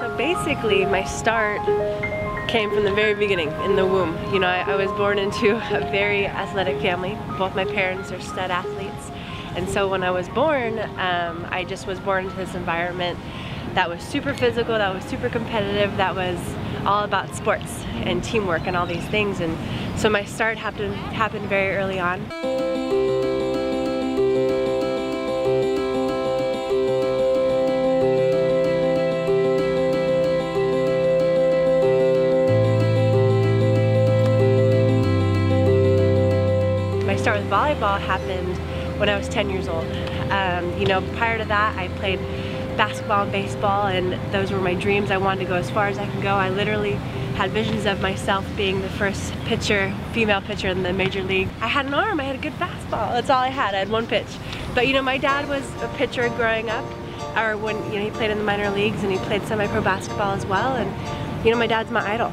So basically, my start came from the very beginning in the womb. You know, I, I, was born into a very athletic family. Both my parents are stud athletes. And so when I was born, um, I just was born into this environment that was super physical, that was super competitive, that was all about sports and teamwork and all these things. And so my start happened, happened very early on. With volleyball happened when I was 10 years old. Um, you know, prior to that, I played basketball and baseball, and those were my dreams. I wanted to go as far as I can go. I literally had visions of myself being the first pitcher, female pitcher in the major league. I had an arm, I had a good fastball. That's all I had. I had one pitch. But you know, my dad was a pitcher growing up, or when you know he played in the minor leagues and he played semi-pro basketball as well. And you know, my dad's my idol.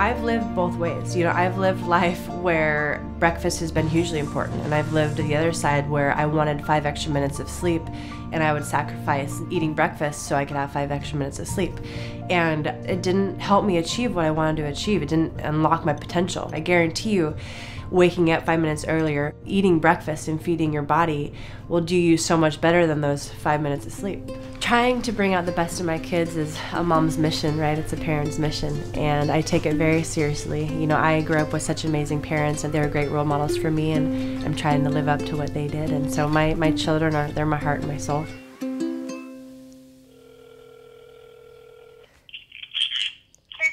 I've lived both ways. You know, I've lived life where breakfast has been hugely important, and I've lived the other side where I wanted five extra minutes of sleep, and I would sacrifice eating breakfast so I could have five extra minutes of sleep. And it didn't help me achieve what I wanted to achieve. It didn't unlock my potential. I guarantee you, waking up five minutes earlier, eating breakfast, and feeding your body will do you so much better than those five minutes of sleep. Trying to bring out the best in my kids is a mom's mission, right? It's a parent's mission, and I take it very seriously. You know, I grew up with such amazing parents, and they were great role models for me, and I'm trying to live up to what they did. And so my, my children are, they're my heart and my soul. Hey,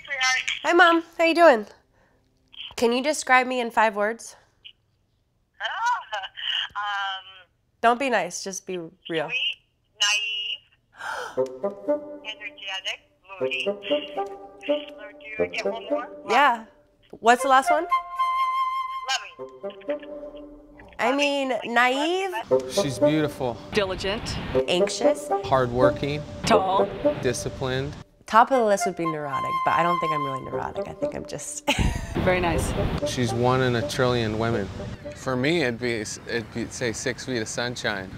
sweetheart. Hi, Mom. How you doing? Can you describe me in five words? um, Don't be nice, just be real. sweet, energetic, moody. Do you get one more? Yeah. What's the last one? Loving. I mean, naive, She's beautiful, Diligent, anxious. hardworking, tall, disciplined. Top of the list would be neurotic, but I don't think I'm really neurotic. I think I'm just. very nice. She's one in a trillion women. For me, it'd be, it'd be say six feet of sunshine.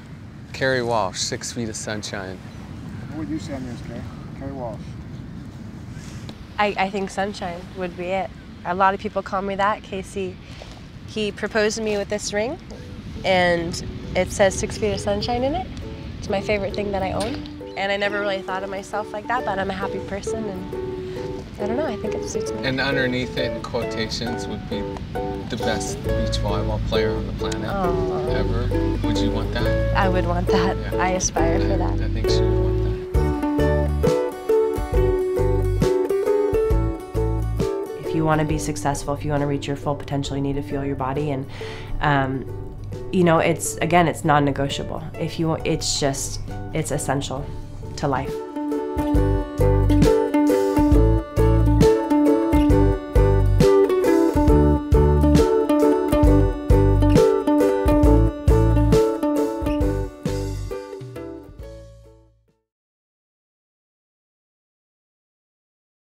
Kerri Walsh, six feet of sunshine. What would you say on yours, Kerri? Kerri Walsh. I, I think sunshine would be it. A lot of people call me that. Casey, he proposed to me with this ring, and it says six feet of sunshine in it. It's my favorite thing that I own. And I never really thought of myself like that, but I'm a happy person, and I don't know, I think it suits me. And underneath it, in quotations, would be the best beach volleyball player on the planet Aw. ever. Would you want that? I would want that. Yeah. I aspire for that. I think she if you want to be successful, if you want to reach your full potential, you need to feel your body. And, um, you know, it's, again, it's non negotiable. If you, it's just, it's essential to life.